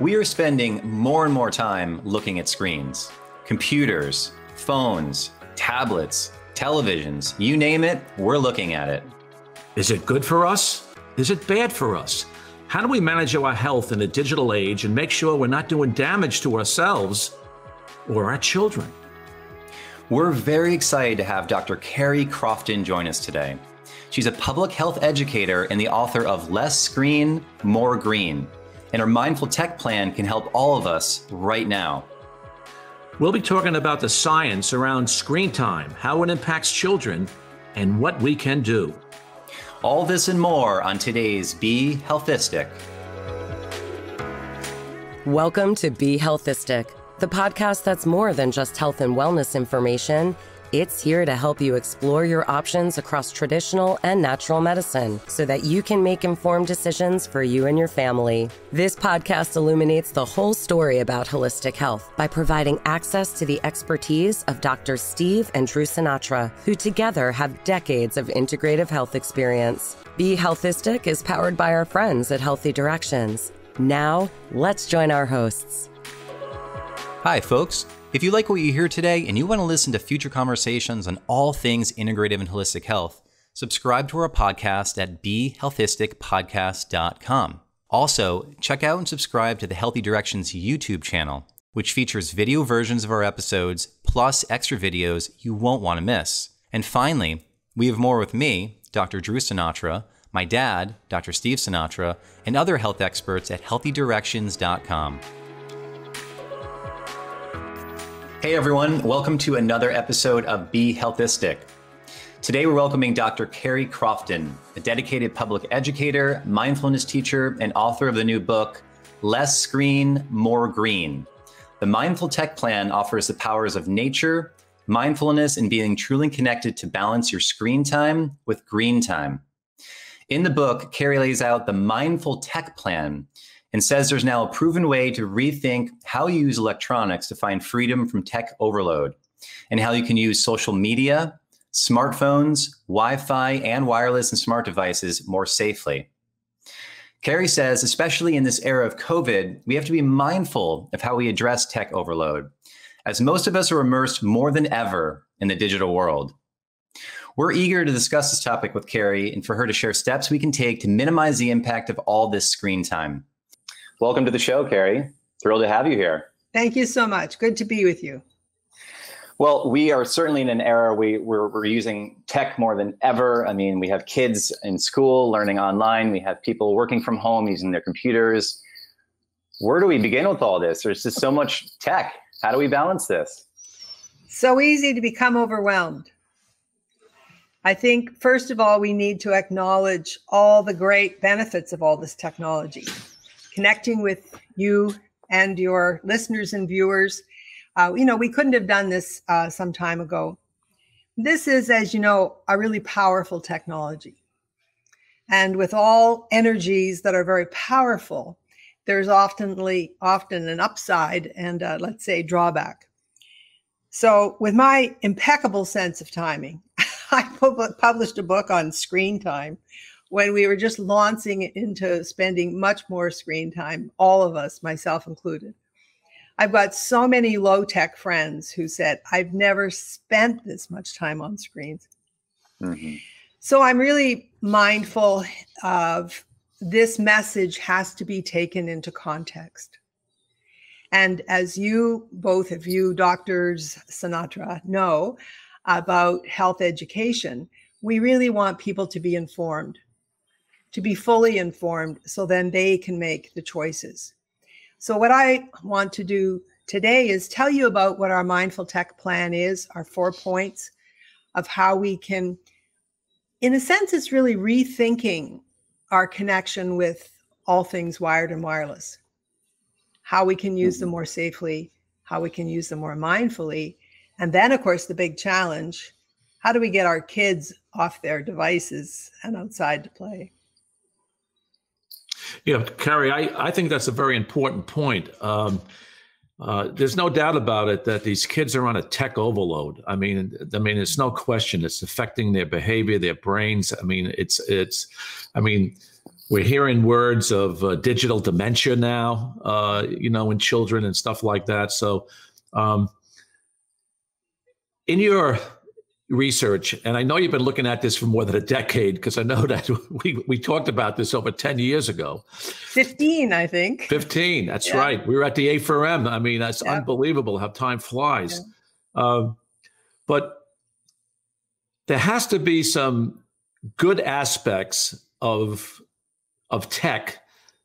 We are spending more and more time looking at screens computers, phones, tablets, televisions, you name it, we're looking at it. Is it good for us? Is it bad for us? How do we manage our health in a digital age and make sure we're not doing damage to ourselves or our children? We're very excited to have Dr. Kerry Crofton join us today. She's a public health educator and the author of Less Screen, More Green. And our mindful tech plan can help all of us right now. We'll be talking about the science around screen time, how it impacts children, and what we can do. All this and more on today's Be Healthistic. Welcome to Be Healthistic, the podcast that's more than just health and wellness information. It's here to help you explore your options across traditional and natural medicine so that you can make informed decisions for you and your family. This podcast illuminates the whole story about holistic health by providing access to the expertise of Drs. Steve and Drew Sinatra, who together have decades of integrative health experience. Be Healthistic is powered by our friends at Healthy Directions. Now, let's join our hosts. Hi, folks. If you like what you hear today and you want to listen to future conversations on all things integrative and holistic health, subscribe to our podcast at behealthisticpodcast.com. Also, check out and subscribe to the Healthy Directions YouTube channel, which features video versions of our episodes plus extra videos you won't want to miss. And finally, we have more with me, Dr. Drew Sinatra, my dad, Dr. Steve Sinatra, and other health experts at healthydirections.com. Hey everyone, welcome to another episode of Be Healthistic. Today we're welcoming Dr. Kerry Crofton, a dedicated public educator, mindfulness teacher, and author of the new book, Less Screen, More Green. The Mindful Tech Plan offers the powers of nature, mindfulness, and being truly connected to balance your screen time with green time. In the book, Kerry lays out the Mindful Tech Plan and says there's now a proven way to rethink how you use electronics to find freedom from tech overload and how you can use social media, smartphones, Wi Fi, and wireless and smart devices more safely. Kerry says, especially in this era of COVID, we have to be mindful of how we address tech overload, as most of us are immersed more than ever in the digital world. We're eager to discuss this topic with Kerry and for her to share steps we can take to minimize the impact of all this screen time. Welcome to the show, Kerry. Thrilled to have you here. Thank you so much. Good to be with you. Well, we are certainly in an era we, we're, we're using tech more than ever. I mean, we have kids in school learning online, we have people working from home using their computers. Where do we begin with all this? There's just so much tech. How do we balance this? So easy to become overwhelmed. I think, first of all, we need to acknowledge all the great benefits of all this technology connecting with you and your listeners and viewers. Uh, you know, we couldn't have done this uh, some time ago. This is, as you know, a really powerful technology. And with all energies that are very powerful, there's oftenly often an upside and uh, let's say drawback. So, with my impeccable sense of timing, I published a book on screen time when we were just launching into spending much more screen time, all of us, myself included. I've got so many low tech friends who said, I've never spent this much time on screens. Mm-hmm. So I'm really mindful of this message has to be taken into context. And as you, both of you, doctors Sinatra, know about health education, we really want people to be informed to be fully informed so then they can make the choices. So, what I want to do today is tell you about what our mindful tech plan is, our four points of how we can, in a sense, it's really rethinking our connection with all things wired and wireless, how we can use them mm-hmm. more safely, how we can use them more mindfully. And then, of course, the big challenge how do we get our kids off their devices and outside to play? Yeah, Kerry, I, I think that's a very important point. Um, uh, there's no doubt about it that these kids are on a tech overload. I mean, I mean, it's no question it's affecting their behavior, their brains. I mean, it's it's. I mean, we're hearing words of uh, digital dementia now, uh, you know, in children and stuff like that. So, um, in your research, and I know you've been looking at this for more than a decade because I know that we, we talked about this over 10 years ago. 15, I think. 15, that's yeah. right. We were at the A4M. I mean, that's yeah. unbelievable how time flies. Yeah. Um, but there has to be some good aspects of, of tech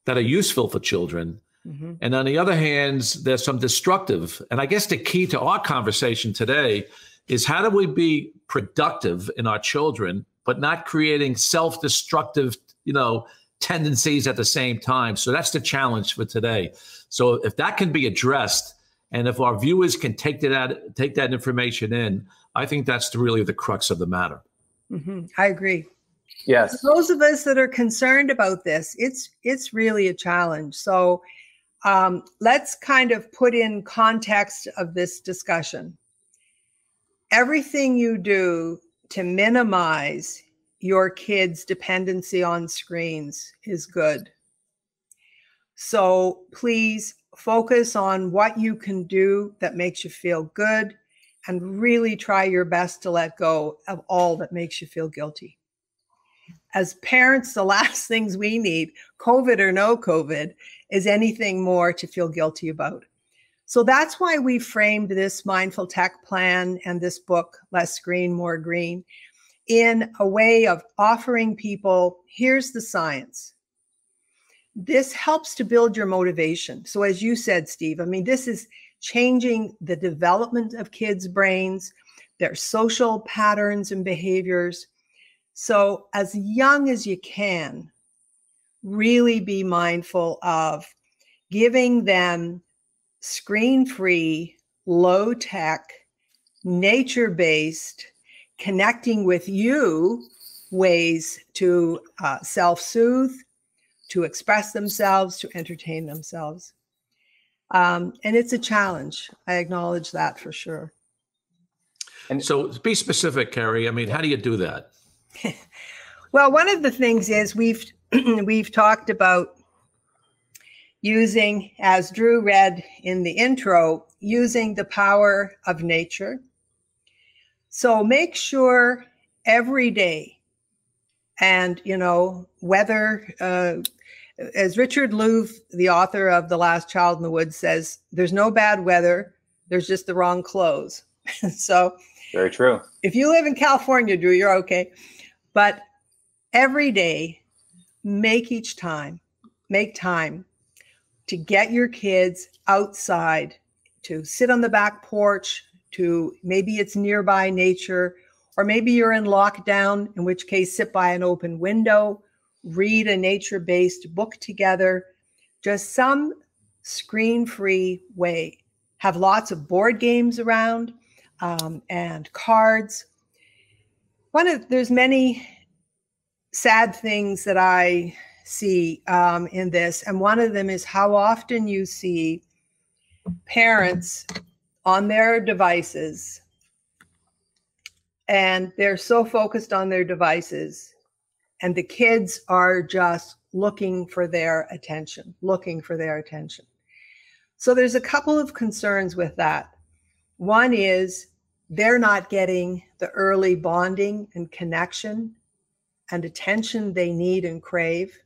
that are useful for children. Mm-hmm. And on the other hand, there's some destructive. And I guess the key to our conversation today is how do we be productive in our children, but not creating self-destructive, you know, tendencies at the same time. So that's the challenge for today. So if that can be addressed, and if our viewers can take that take that information in, I think that's the, really the crux of the matter. Mm-hmm. I agree. Yes. For those of us that are concerned about this, it's it's really a challenge. So um, let's kind of put in context of this discussion everything you do to minimize your kids' dependency on screens is good. So please focus on what you can do that makes you feel good and really try your best to let go of all that makes you feel guilty. As parents, the last things we need, COVID or no COVID, is anything more to feel guilty about. So that's why we framed this mindful tech plan and this book, Less Green, More Green, in a way of offering people here's the science. This helps to build your motivation. So, as you said, Steve, I mean, this is changing the development of kids' brains, their social patterns and behaviors. So, as young as you can, really be mindful of giving them screen free, low tech, nature based, connecting with you ways to uh, self soothe, to express themselves, to entertain themselves. Um, and it's a challenge. I acknowledge that for sure. And so, be specific, Kerry. I mean, how do you do that? well, one of the things is we've we've talked about using, as Drew read in the intro, using the power of nature. So make sure every day, and you know, whether, uh, as Richard Louv, the author of The Last Child in the Woods, says, there's no bad weather, there's just the wrong clothes. so, very true. If you live in California, Drew, you're okay. But every day, make each time, make time to get your kids outside, to sit on the back porch, to maybe it's nearby nature, or maybe you're in lockdown, in which case, sit by an open window, read a nature based book together, just some screen free way. Have lots of board games around um, and cards. One of there's many sad things that I see um, in this. And one of them is how often you see parents on their devices and they're so focused on their devices and the kids are just looking for their attention looking for their attention so there's a couple of concerns with that one is they're not getting the early bonding and connection and attention they need and crave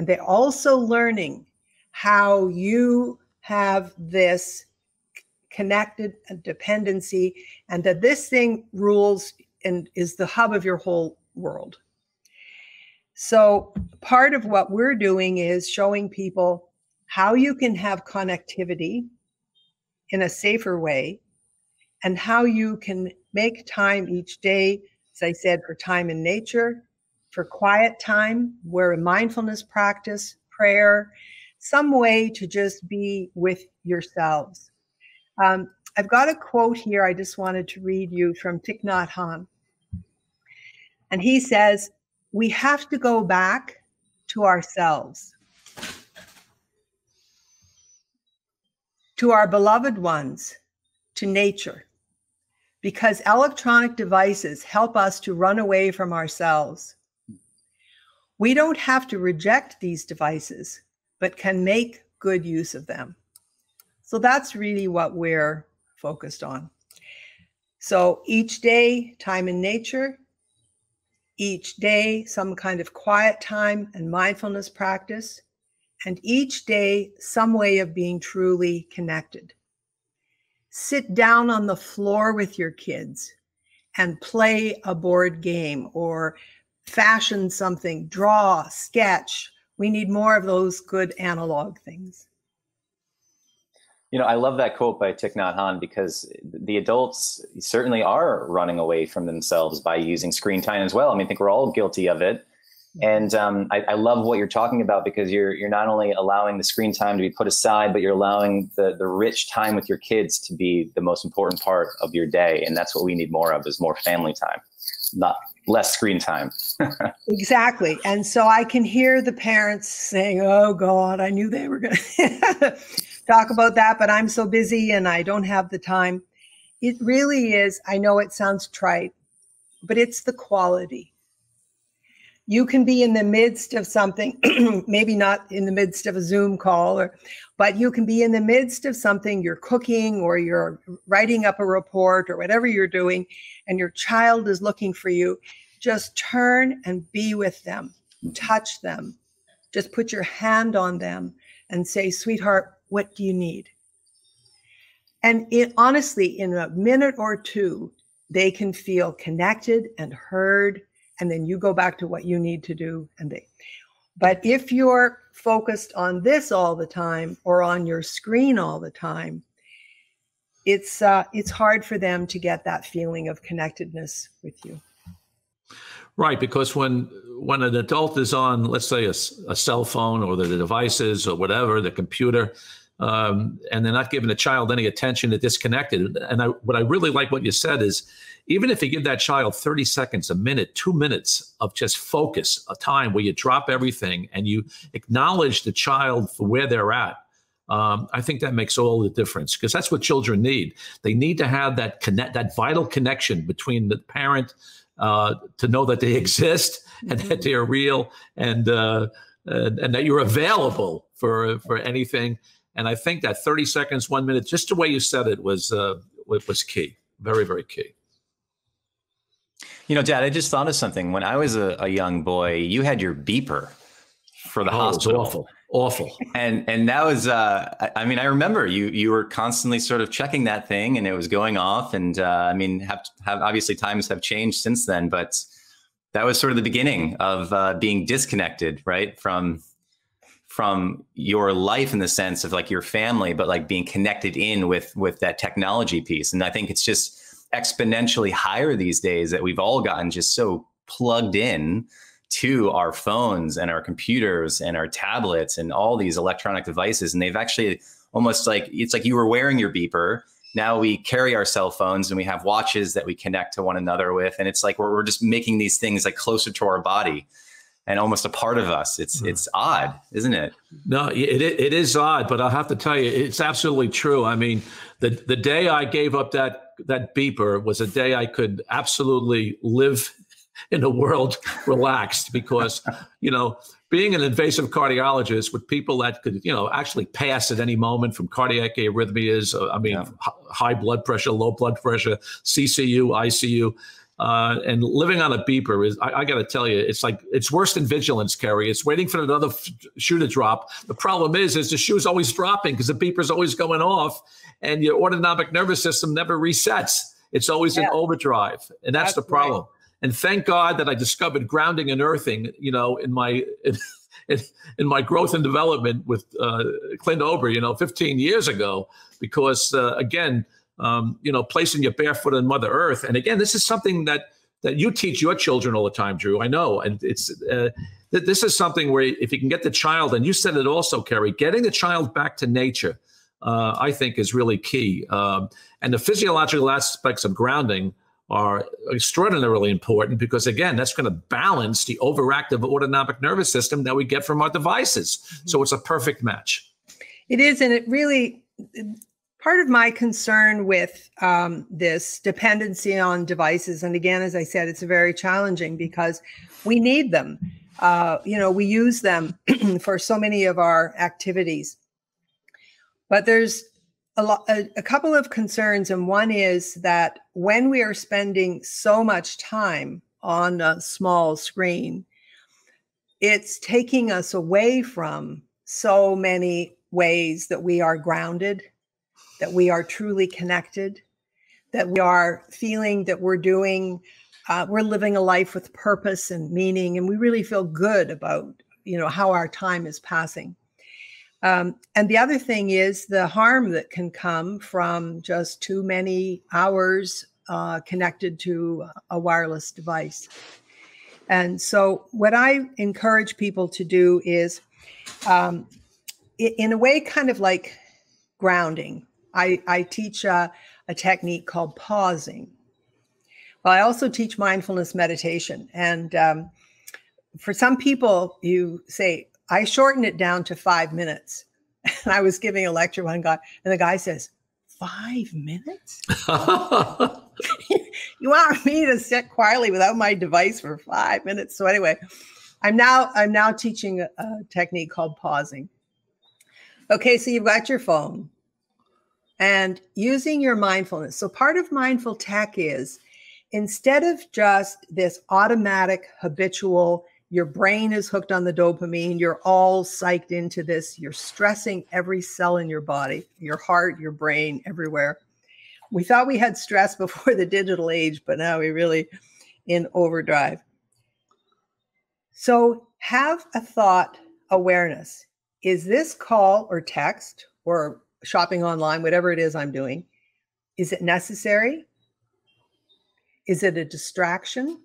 and they're also learning how you have this connected dependency and that this thing rules and is the hub of your whole world. So, part of what we're doing is showing people how you can have connectivity in a safer way and how you can make time each day, as I said, for time in nature, for quiet time, where a mindfulness practice, prayer, some way to just be with yourselves. Um, I've got a quote here I just wanted to read you from Thich Nhat Hanh. And he says, We have to go back to ourselves, to our beloved ones, to nature, because electronic devices help us to run away from ourselves. We don't have to reject these devices, but can make good use of them. So that's really what we're focused on. So each day, time in nature, each day, some kind of quiet time and mindfulness practice, and each day, some way of being truly connected. Sit down on the floor with your kids and play a board game or fashion something, draw, sketch. We need more of those good analog things. You know, I love that quote by Thich Nhat Hanh because the adults certainly are running away from themselves by using screen time as well. I mean, I think we're all guilty of it. And um, I, I, love what you're talking about because you're you're not only allowing the screen time to be put aside, but you're allowing the the rich time with your kids to be the most important part of your day. And that's what we need more of is more family time, not less screen time. exactly. And so I can hear the parents saying, "Oh God, I knew they were going to talk about that, but I'm so busy and I don't have the time." It really is. I know it sounds trite, but it's the quality you can be in the midst of something, maybe not in the midst of a Zoom call, or, but you can be in the midst of something you're cooking or you're writing up a report or whatever you're doing, and your child is looking for you. Just turn and be with them, touch them, just put your hand on them and say, Sweetheart, what do you need? And it, honestly, in a minute or two, they can feel connected and heard and then you go back to what you need to do and they. But if you're focused on this all the time or on your screen all the time it's uh, it's hard for them to get that feeling of connectedness with you. Right because when when an adult is on let's say a, a cell phone or the devices or whatever the computer um, and they're not giving the child any attention they're disconnected. And I, what i really like what you said is even if you give that child 30 seconds, a minute, two minutes of just focus, a time where you drop everything and you acknowledge the child for where they're at, um, I think that makes all the difference because that's what children need. They need to have that connect, that vital connection between the parent uh, to know that they exist and mm-hmm. that they are real and, uh, and and that you're available for for anything. And I think that 30 seconds, one minute, just the way you said it was uh, was key, very very key. You know, Dad, I just thought of something. When I was a, a young boy, you had your beeper for the oh, hospital. awful, awful. And and that was, uh, I, I, mean, I remember you you were constantly sort of checking that thing, and it was going off. And uh, I mean, have have obviously times have changed since then, but that was sort of the beginning of uh, being disconnected, right, from from your life in the sense of like your family, but like being connected in with with that technology piece. And I think it's just exponentially higher these days that we've all gotten just so plugged in to our phones and our computers and our tablets and all these electronic devices. And they've actually almost like it's like you were wearing your beeper. Now we carry our cell phones and we have watches that we connect to one another with. And it's like we're, we're just making these things like closer to our body and almost a part of us. It's mm. it's odd isn't it? No it, it is odd but i'll have to tell you it's absolutely true. I mean the the day i gave up that that beeper was a day I could absolutely live in a world relaxed because, you know, being an invasive cardiologist with people that could, you know, actually pass at any moment from cardiac arrhythmias, uh, I mean, yeah. high blood pressure, low blood pressure, CCU, ICU. Uh, and living on a beeper is, I, I got to tell you, it's like, it's worse than vigilance, Kerry. It's waiting for another f- shoe to drop. The problem is, is the shoe's always dropping because the beeper's always going off and your autonomic nervous system never resets. It's always yeah. in overdrive. And that's, that's the problem. Right. And thank God that I discovered grounding and earthing, you know, in my, in, in, my growth and development with uh, Clint Ober, you know, 15 years ago, because uh, again, um, you know, placing your barefoot on Mother Earth. And again, this is something that that you teach your children all the time, Drew. I know, and it's uh, th- this is something where if you can get the child, and you said it also, Kerry, getting the child back to nature, uh, I think is really key. Um, and the physiological aspects of grounding are extraordinarily important because again that's going to balance the overactive autonomic nervous system that we get from our devices mm-hmm. so it's a perfect match it is and it really part of my concern with um, this dependency on devices, and again, as I said, it's very challenging because we need them. Uh, you know, we use them for so many of our activities. But there's a, lot, a, a couple of concerns, and one is that when we are spending so much time on a small screen, it's taking us away from so many ways that we are grounded, that we are truly connected, that we are feeling that we're doing, uh, we're living a life with purpose and meaning, and we really feel good about you know how our time is passing. Um, and the other thing is the harm that can come from just too many hours uh, connected to a wireless device. And so, what I encourage people to do is, um, in a way, kind of like grounding. I, I teach a, a technique called pausing. Well, I also teach mindfulness meditation. And um, for some people, you say, I shorten it down to five minutes. And I was giving a lecture one guy, and the guy says, Five minutes? you want me to sit quietly without my device for five minutes? So anyway, I'm now I'm now teaching a, a technique called pausing. Okay, so you've got your phone and using your mindfulness. So part of mindful tech is instead of just this automatic habitual your brain is hooked on the dopamine. You're all psyched into this. You're stressing every cell in your body, your heart, your brain, everywhere. We thought we had stress before the digital age, but now we really in overdrive. So have a thought awareness. Is this call or text or shopping online, whatever it is I'm doing, is it necessary? Is it a distraction?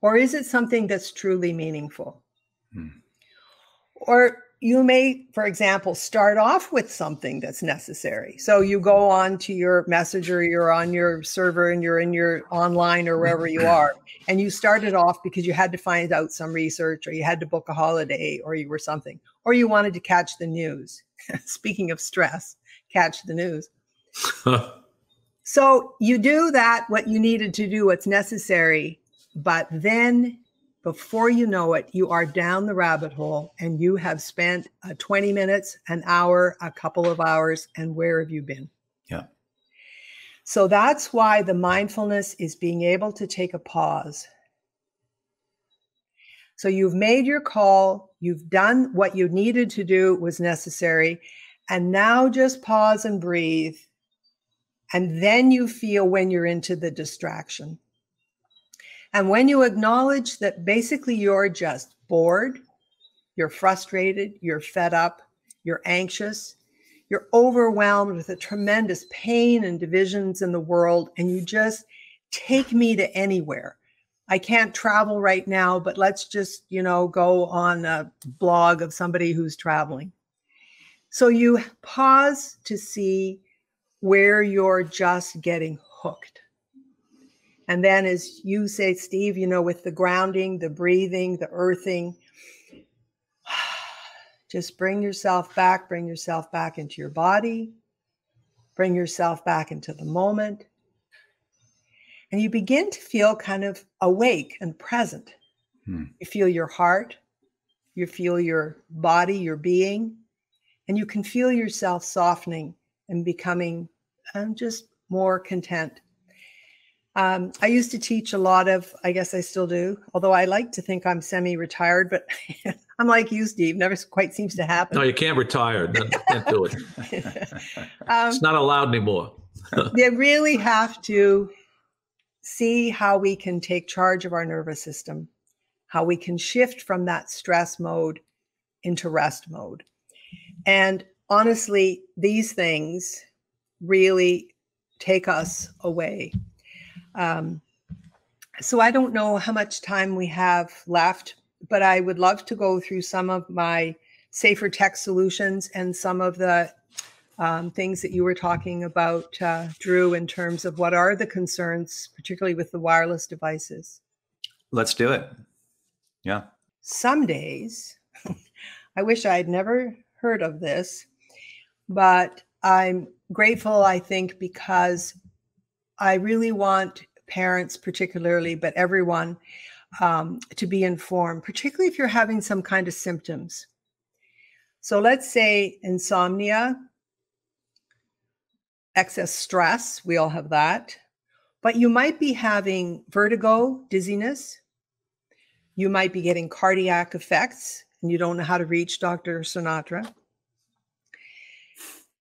Or is it something that's truly meaningful? Hmm. Or you may, for example, start off with something that's necessary. So you go on to your messenger, you're on your server, and you're in your online or wherever you are. And you started off because you had to find out some research, or you had to book a holiday, or you were something, or you wanted to catch the news. Speaking of stress, catch the news. so you do that, what you needed to do, what's necessary but then before you know it, you are down the rabbit hole and you have spent uh, 20 minutes, an hour, a couple of hours, and where have you been? Yeah. So that's why the mindfulness is being able to take a pause. So you've made your call, you've done what you needed to do was necessary, and now just pause and breathe. And then you feel when you're into the distraction. And when you acknowledge that basically you're just bored, you're frustrated, you're fed up, you're anxious, you're overwhelmed with a tremendous pain and divisions in the world, and you just take me to anywhere. I can't travel right now, but let's just, you know, go on a blog of somebody who's traveling. So you pause to see where you're just getting hooked. And then, as you say, Steve, you know, with the grounding, the breathing, the earthing, just bring yourself back, bring yourself back into your body, bring yourself back into the moment. And you begin to feel kind of awake and present. Hmm. You feel your heart, you feel your body, your being, and you can feel yourself softening and becoming um, just more content um, I used to teach a lot of, I guess I still do, although I like to think I'm semi retired, but I'm like you, Steve, never quite seems to happen. No, you can't retire. No, can't do it. um, it's not allowed anymore. they really have to see how we can take charge of our nervous system, how we can shift from that stress mode into rest mode. And honestly, these things really take us away um, so I don't know how much time we have left, but I would love to go through some of my safer tech solutions and some of the um, things that you were talking about, uh, Drew, in terms of what are the concerns, particularly with the wireless devices. Let's do it. Yeah. Some days, I wish I had never heard of this, but I'm grateful, I think, because I really want parents, particularly, but everyone, um, to be informed, particularly if you're having some kind of symptoms. So let's say insomnia, excess stress, we all have that, but you might be having vertigo, dizziness. You might be getting cardiac effects and you don't know how to reach Dr. Sinatra.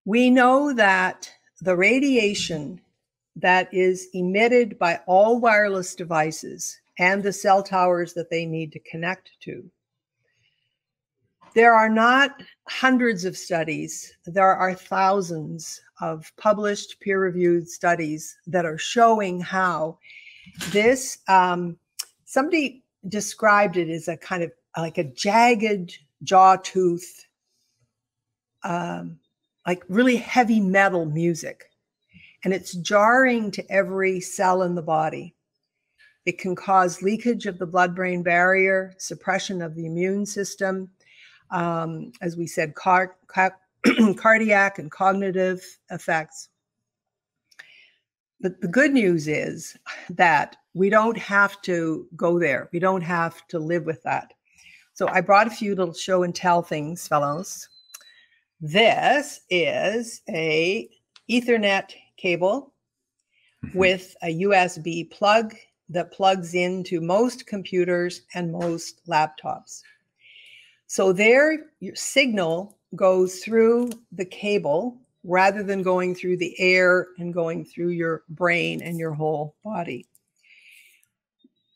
We know that the radiation that is emitted by all wireless devices and the cell towers that they need to connect to. There are not hundreds of studies, there are thousands of published peer reviewed studies that are showing how this, um, somebody described it as a kind of like a jagged jaw tooth, um, like really heavy metal music. And it's jarring to every cell in the body. It can cause leakage of the blood brain barrier, suppression of the immune system, um, as we said, car- car- cardiac and cognitive effects. But the good news is that we don't have to go there. We don't have to live with that. So I brought a few little show and tell things, fellows. This is a Ethernet cable mm-hmm. with a USB plug that plugs into most computers and most laptops. So there, your signal goes through the cable rather than going through the air and going through your brain and your whole body.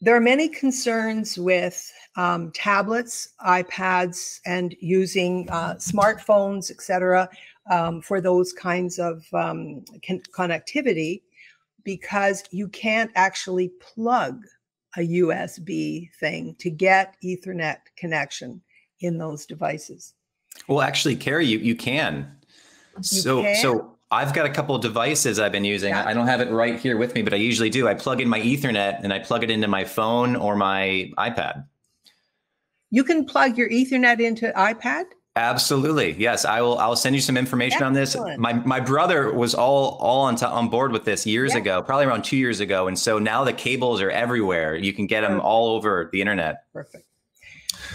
There are many concerns with um, tablets, iPads, and using uh, smartphones, etc., um, for those kinds of um, con- connectivity because you can't actually plug a USB thing to get Ethernet connection in those devices. Well, actually, Kerry, you, you can. You so, can? so I've got a couple of devices I've been using. Yeah. I don't have it right here with me, but I usually do. I plug in my Ethernet and I plug it into my phone or my iPad. You can plug your Ethernet into iPad? Absolutely. Yes, I will I'll send you some information Excellent. on this. My my brother was all all on, t- on board with this years yeah. ago, probably around 2 years ago, and so now the cables are everywhere. You can get them Perfect. all over the internet. Perfect.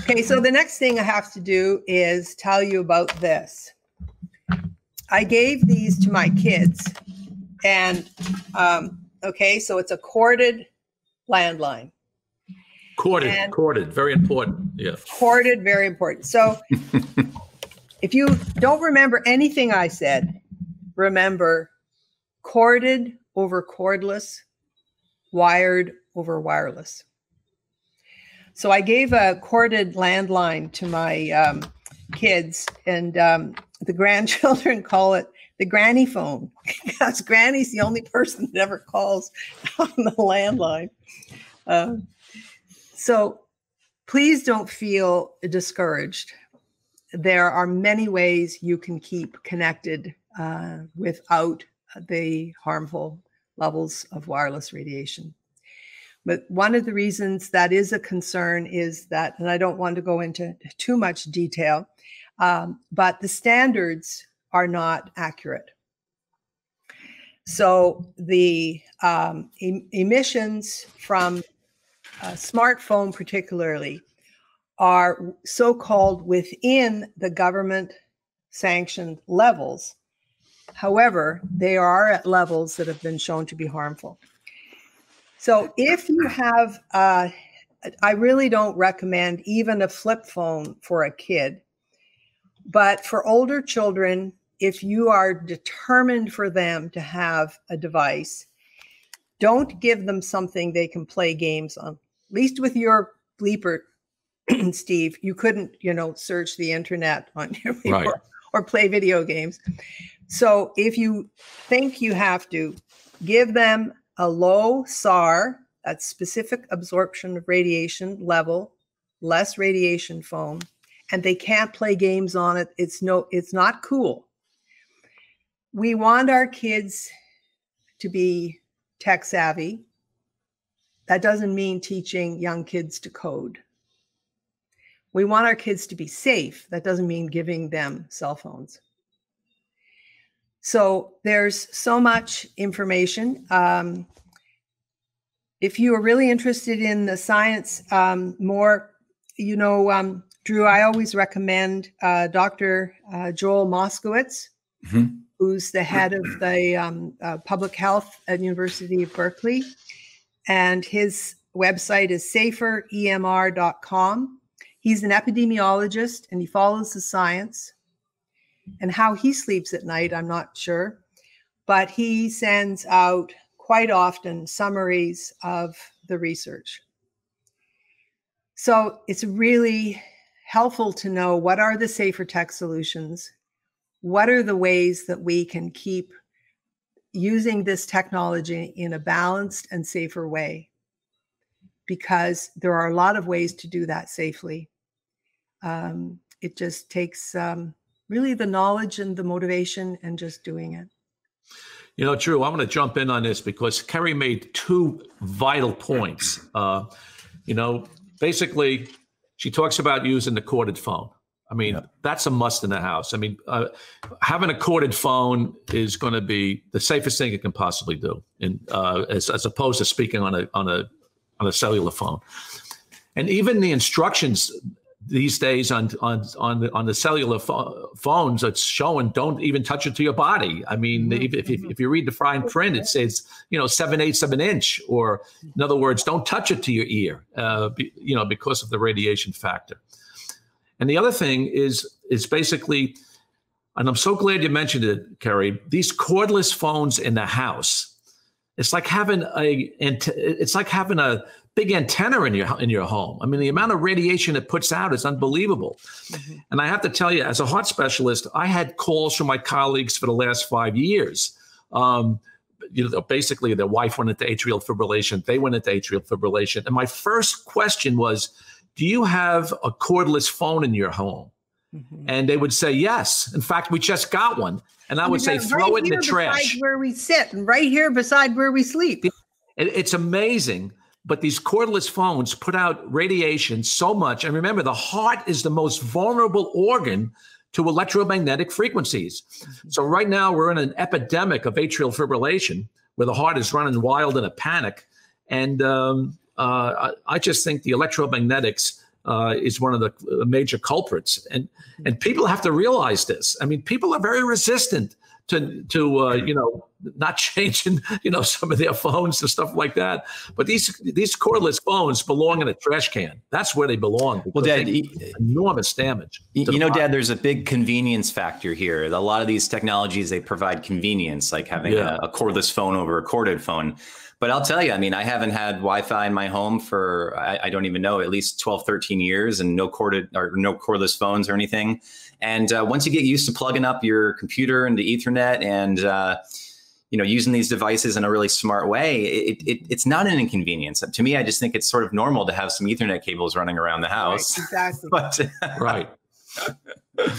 Okay, so the next thing I have to do is tell you about this. I gave these to my kids, and um, okay, so it's a corded landline. Corded, and corded, very important. Yeah. Corded, very important. So if you don't remember anything I said, remember corded over cordless, wired over wireless. So I gave a corded landline to my um, kids, and um, the grandchildren call it the granny phone because granny's the only person that ever calls on the landline. Uh, so please don't feel discouraged. There are many ways you can keep connected uh, without the harmful levels of wireless radiation. But one of the reasons that is a concern is that, and I don't want to go into too much detail, um, but the standards are not accurate. So the um, em- emissions from uh, smartphone, particularly, are so called within the government sanctioned levels. However, they are at levels that have been shown to be harmful. So if you have, uh, I really don't recommend even a flip phone for a kid. But for older children, if you are determined for them to have a device, don't give them something they can play games on At least with your bleeper, Steve, you couldn't, you know, search the internet on your right. or, or play video games. So if you think you have to, give them a low SAR, that's specific absorption of radiation level, less radiation phone, and they can't play games on it. It's no, it's not cool. We want our kids to be tech savvy. That doesn't mean teaching young kids to code. We want our kids to be safe. That doesn't mean giving them cell phones. So there's so much information. Um, if you are really interested in the science um, more, you know, um, Drew, I always recommend uh, Dr. Uh, Joel Moskowitz, mm-hmm. who's the head of the um, uh, public health at University of Berkeley, and his website is saferemr.com. He's an epidemiologist and he follows the science. And how he sleeps at night, I'm not sure, but he sends out quite often summaries of the research. So it's really helpful to know what are the safer tech solutions? What are the ways that we can keep using this technology in a balanced and safer way? Because there are a lot of ways to do that safely. Um, it just takes um, really the knowledge and the motivation and just doing it. You know, Drew, I'm going to jump in on this because Kerry made two vital points. Uh, you know, basically, she talks about using the corded phone. I mean, yeah. that's a must in the house. I mean, uh, having a corded phone is going to be the safest thing you can possibly do, in, uh, as, as opposed to speaking on a on a on a cellular phone. And even the instructions these days on on on the, on the cellular pho- phones it's showing don't even touch it to your body. I mean mm-hmm. if, if, if, you read the fine print it says you know seven eighths of an inch or in other words don't touch it to your ear uh, be, you know because of the radiation factor. And the other thing is is basically and i'm so glad you mentioned it kerry these cordless phones in the house it's like having a it's like having a big antenna in your in your home. I mean, the amount of radiation it puts out is unbelievable. Mm-hmm. And I have to tell you, as a heart specialist, I had calls from my colleagues for the last five years. Um, you know, basically, their wife went into atrial fibrillation. They went into atrial fibrillation. And my first question was, "Do you have a cordless phone in your home?" Mm-hmm. And they would say yes. In fact, we just got one. And I would say, throw right it in the trash. Where we sit, and right here beside where we sleep. It's amazing but these cordless phones put out radiation so much. And remember, the heart is the most vulnerable organ to electromagnetic frequencies. Mm-hmm. So right now we're in an epidemic of atrial fibrillation where the heart is running wild in a panic. And um, uh, I, just think the electromagnetics uh, is one of the major culprits. And, mm-hmm. and people have to realize this. I mean, people are very resistant to to uh, you know not changing you know some of their phones and stuff like that. But these these cordless phones belong in a trash can. That's where they belong. Well, Dad, enormous damage. You, know, Dad, there's a big convenience factor here. A lot of these technologies they provide convenience, like having yeah. a, a cordless phone over a corded phone. But I'll tell you, I mean, I haven't had Wi-Fi in my home for I, I, don't even know at least 12, 13 years, and no corded or no cordless phones or anything. And uh, once you get used to plugging up your computer into Ethernet and uh, you know using these devices in a really smart way, it, it, it's not an inconvenience. To me, I just think it's sort of normal to have some Ethernet cables running around the house. Right, exactly. but right.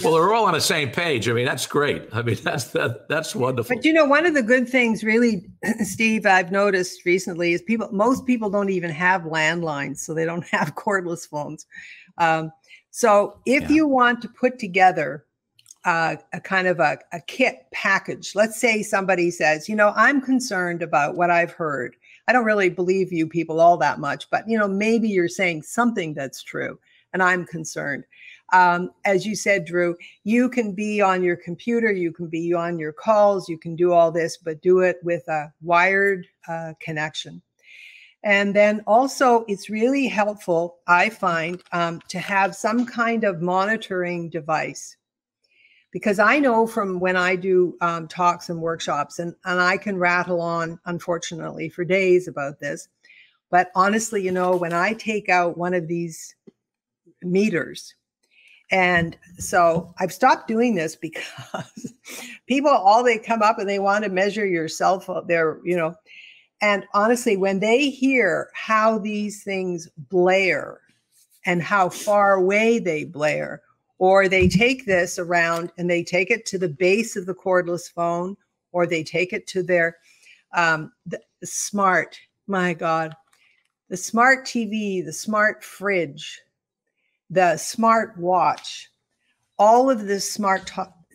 well, they're all on the same page. I mean, that's great. I mean, that's that, that's wonderful. But you know, one of the good things, really, Steve, I've noticed recently is people. Most people don't even have landlines, so they don't have cordless phones. Um, so if yeah. you want to put together a kind of a, a kit package, let's say somebody says, you know, I'm concerned about what I've heard. I don't really believe you people all that much, but you know, maybe you're saying something that's true, and I'm concerned. Um, as you said, Drew, you can be on your computer, you can be on your calls, you can do all this, but do it with a wired uh, connection. And then also, it's really helpful, I find, um, to have some kind of monitoring device. Because I know from when I do um, talks and workshops, and, and I can rattle on, unfortunately, for days about this. But honestly, you know, when I take out one of these meters, and so I've stopped doing this because people all they come up and they want to measure yourself, their, you know, and honestly, when they hear how these things blare and how far away they blare, or they take this around and they take it to the base of the cordless phone, or they take it to their um, the, smart, my God, the smart TV, the smart fridge, the smart watch, all of this smart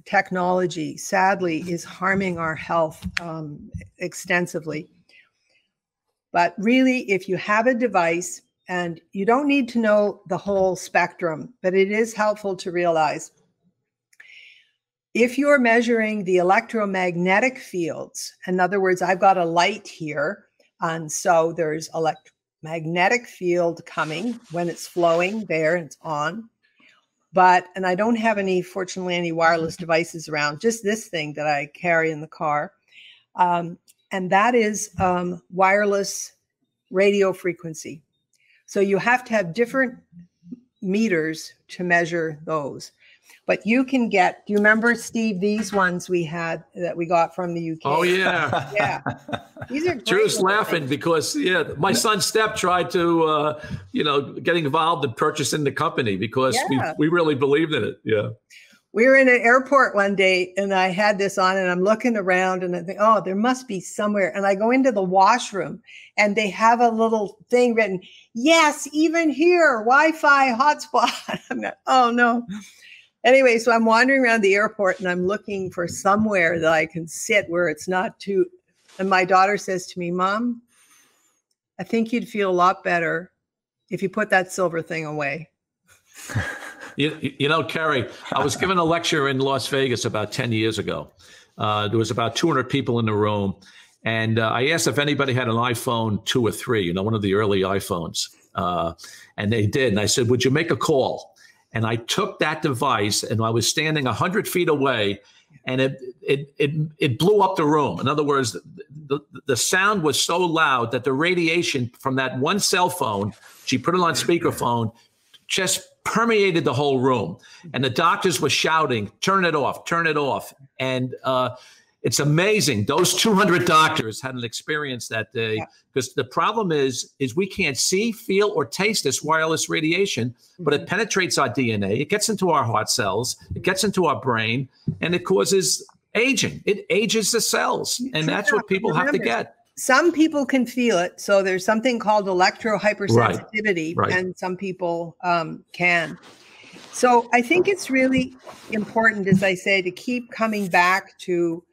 technology, sadly, is harming our health um, extensively. But really, if you have a device, and you don't need to know the whole spectrum, but it is helpful to realize if you're measuring the electromagnetic fields, in other words, I've got a light here, and so there's electromagnetic field coming when it's flowing there and it's on. But, and I don't have any, fortunately, any wireless devices around, just this thing that I carry in the car. Um, and that is um, wireless radio frequency. So you have to have different meters to measure those. But you can get, do you remember, Steve, these ones we had that we got from the UK? Oh, yeah. yeah. These are Drew's laughing things. because, yeah, my son Step tried to, uh, you know, getting involved in purchasing the company because yeah. we, we really believed in it. Yeah we were in an airport one day and I had this on and I'm looking around and I think, oh, there must be somewhere. And I go into the washroom and they have a little thing written, yes, even here, Wi Fi hotspot. I'm like, oh no. Anyway, so I'm wandering around the airport and I'm looking for somewhere that I can sit where it's not too. And my daughter says to me, Mom, I think you'd feel a lot better if you put that silver thing away. You, you know, Kerry, I was given a lecture in Las Vegas about 10 years ago. Uh, there was about 200 people in the room. And uh, I asked if anybody had an iPhone two or three, you know, one of the early iPhones. Uh, and they did. And I said, Would you make a call? And I took that device and I was standing 100 feet away and it, it, it, it blew up the room. In other words, the, the sound was so loud that the radiation from that one cell phone, she put it on speakerphone, just permeated the whole room. And the doctors were shouting, turn it off, turn it off. And uh, it's amazing. Those 200 doctors had an experience that day because yeah. the problem is, is we can't see, feel, or taste this wireless radiation, mm-hmm. but it mm-hmm. penetrates our DNA. It gets into our heart cells. It gets into our brain, and it causes aging. It ages the cells, and that's what people have to get some people can feel it. So there's something called electro hypersensitivity, right. Right. and some people um, can. So I think it's really important, as I say, to keep coming back to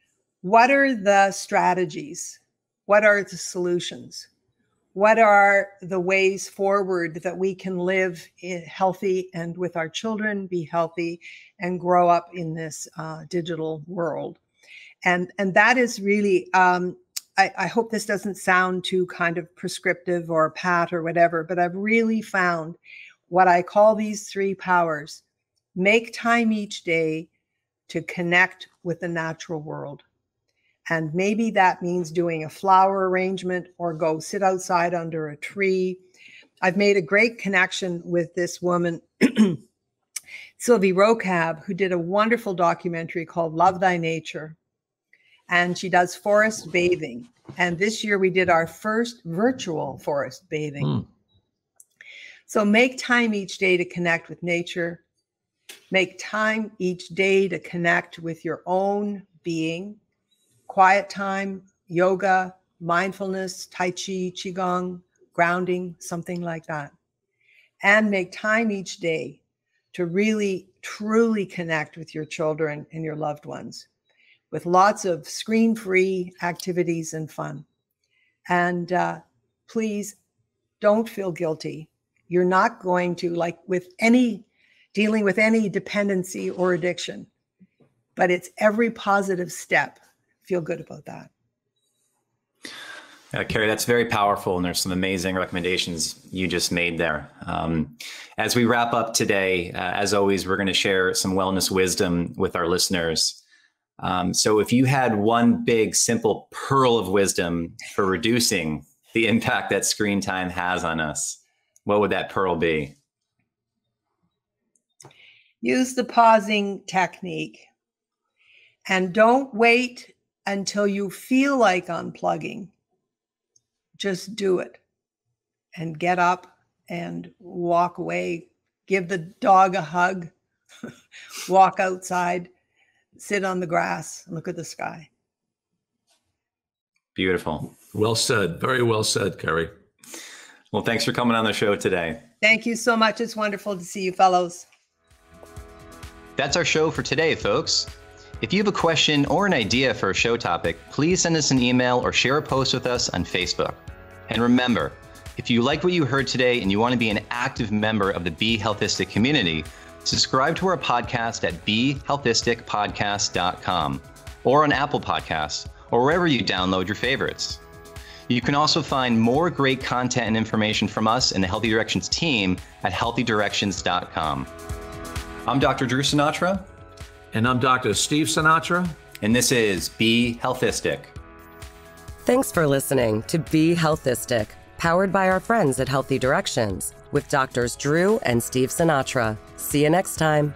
what are the strategies? What are the solutions? What are the ways forward that we can live healthy and with our children be healthy and grow up in this uh, digital world? And, and that is really um, I, I, hope this doesn't sound too kind of prescriptive or pat or whatever, but I've really found what I call these three powers make time each day to connect with the natural world. And maybe that means doing a flower arrangement or go sit outside under a tree. I've made a great connection with this woman, Sylvie Rokab, who did a wonderful documentary called Love Thy Nature and she does forest bathing. And this year we did our first virtual forest bathing. Mm. So make time each day to connect with nature. Make time each day to connect with your own being. Quiet time, yoga, mindfulness, Tai Chi, Qigong, grounding, something like that. And make time each day to really, truly connect with your children and your loved ones with lots of screen free activities and fun. And uh, please don't feel guilty. You're not going to, like with any dealing with any dependency or addiction, but it's every positive step. Feel good about that. Uh, Kerry, that's very powerful, and there's some amazing recommendations you just made there. Um, as we wrap up today, uh, as always, we're going to share some wellness wisdom with our listeners. Um, so, if you had one big, simple pearl of wisdom for reducing the impact that screen time has on us, what would that pearl be? Use the pausing technique and don't wait until you feel like unplugging. Just do it and get up and walk away. Give the dog a hug, walk outside sit on the grass and look at the sky. Beautiful. Well said. Very well said, Kerry. Well, thanks for coming on the show today. Thank you so much. It's wonderful to see you, fellows. That's our show for today, folks. If you have a question or an idea for a show topic, please send us an email or share a post with us on Facebook. And remember, if you like what you heard today and you want to be an active member of the Be Healthistic community, subscribe to our podcast at BeHealthisticPodcast.com or on Apple Podcasts or wherever you download your favorites. You can also find more great content and information from us and the Healthy Directions team at healthydirections.com. I'm Dr. Drew Sinatra. And I'm Dr. Steve Sinatra. And this is Be Healthistic. Thanks for listening to Be Healthistic, powered by our friends at Healthy Directions with doctors Drew and Steve Sinatra. See you next time.